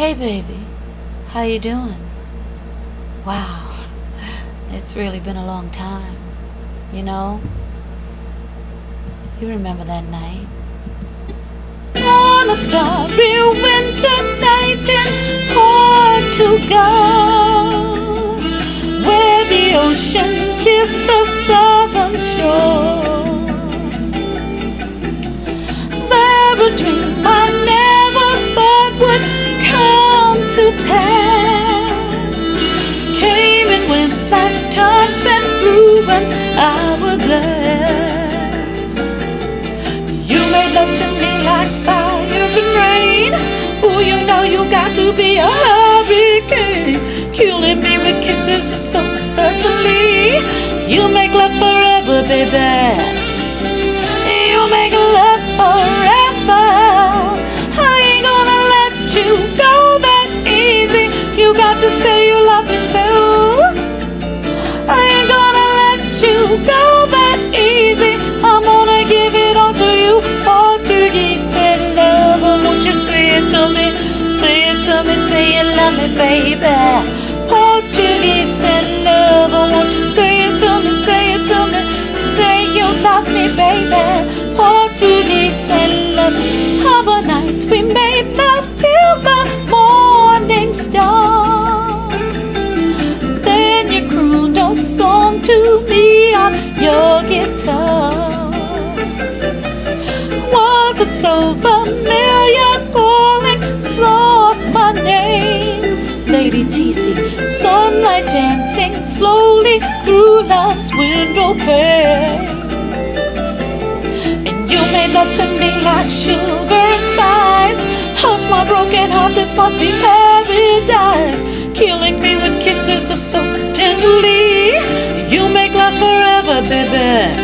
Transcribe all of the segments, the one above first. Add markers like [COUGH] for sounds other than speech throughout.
Hey baby, how you doing? Wow, it's really been a long time. You know? You remember that night? On a starry winter night in Portugal, where the ocean kissed the southern hourglass. You made love to me like fire and rain. Ooh, you know you got to be a hurricane, killing me with kisses so certainly. You make love forever, baby. Me, baby. Portuguese said love. Oh, won't you say it to me? Say it to me. Say you love me, baby. Love. Harbor nights we made love till the morning star. Then you crooned a song to me love's window panes. And you made love to me like sugar and spice. Hush my broken heart, this must be paradise. Killing me with kisses so tenderly. You make love forever, baby.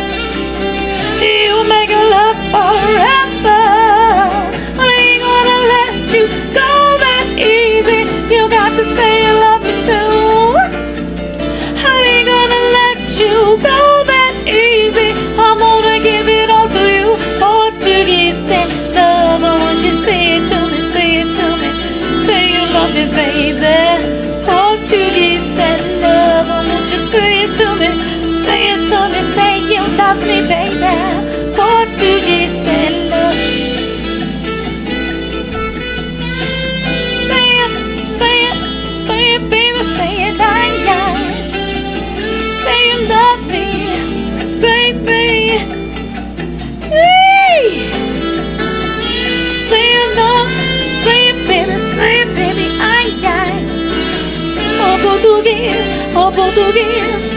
Baby. Portuguese said love. I want you say it to me, say it to me. Say you love me, baby. Portuguese said Oh, Portuguese, oh, Portuguese.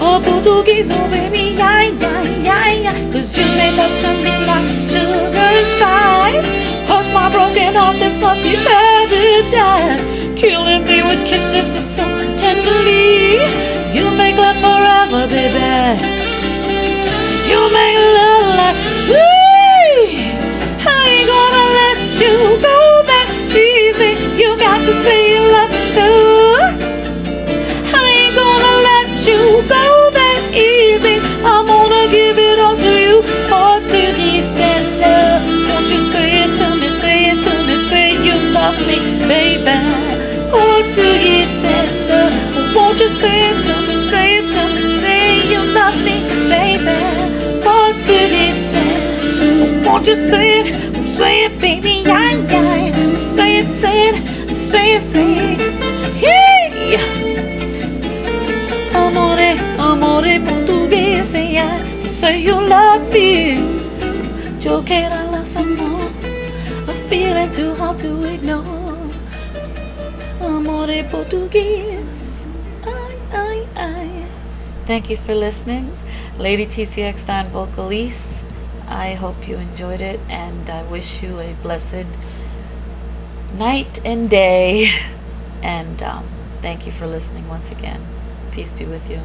Oh, Portuguese, oh, baby, aye, aye, aye. Cause you made love to me like sugar spice. Hush my broken heart, this must be paradise. Killing me with kisses so tenderly. You make love forever, baby. You make love say it to me? Say it to me. Say you love me, baby. Portuguese and won't you say it? Say it, baby. Aye, aye. Say it, say it, say it, say it. Hey! Amore, amore portuguese, yeah. Say you love me. Yo quiero las amor. A feeling too hard to ignore. Amore portuguese. Thank you for listening. Lady TC Eckstein Vocalise. I hope you enjoyed it and I wish you a blessed night and day. [LAUGHS] And um, thank you for listening once again. Peace be with you.